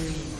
Spree.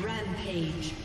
Rampage.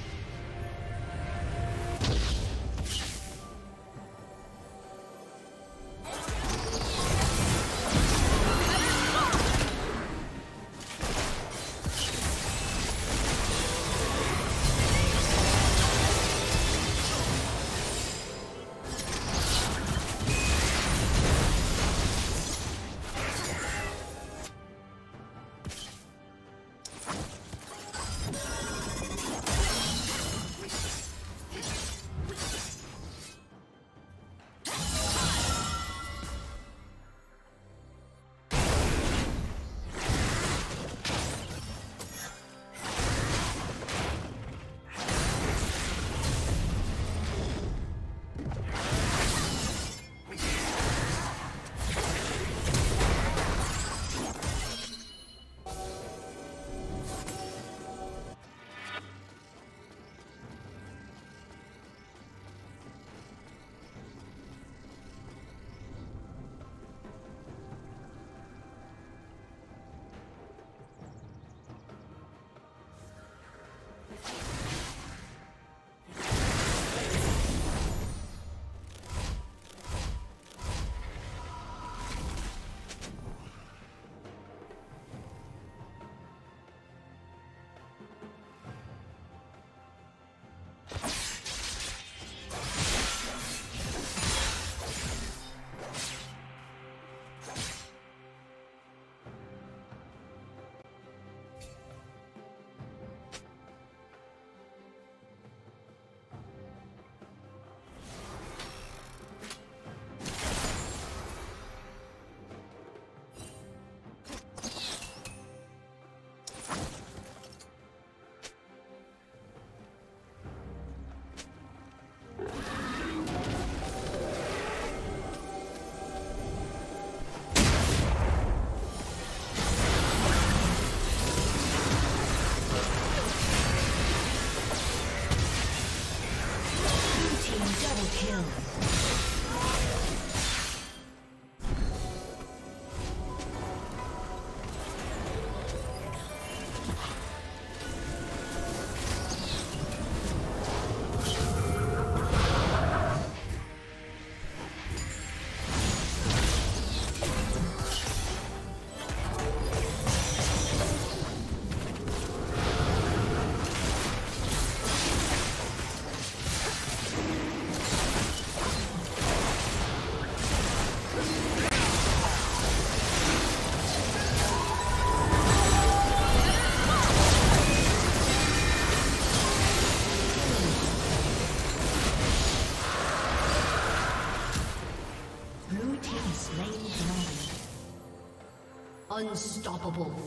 Unstoppable.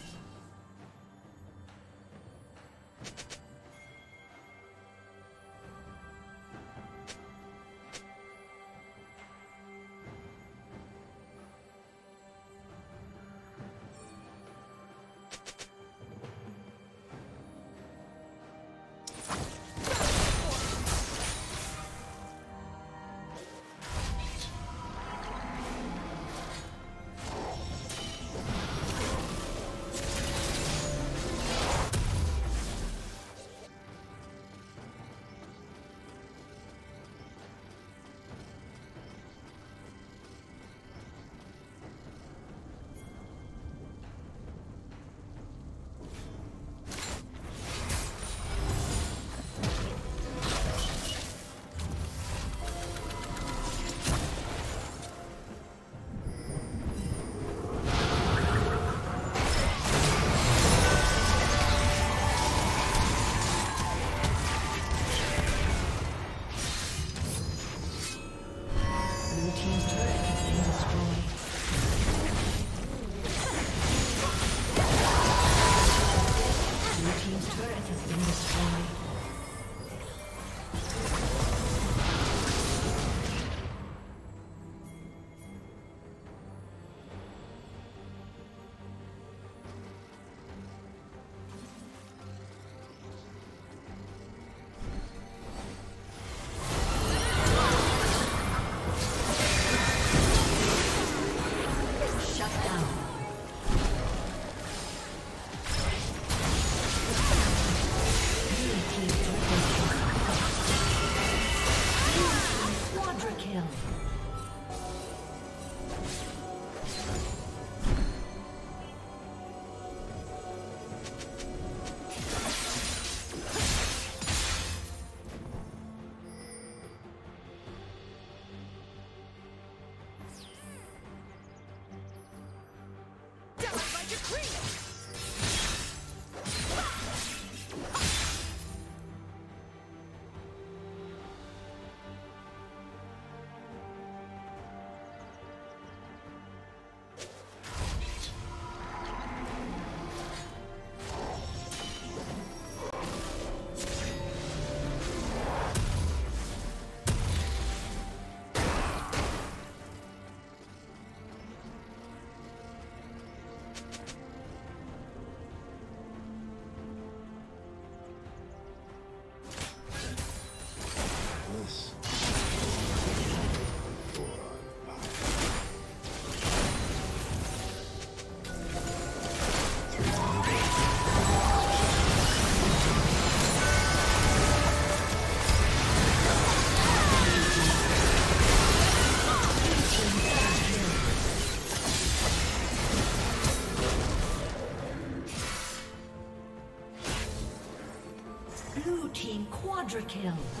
Quadra kill.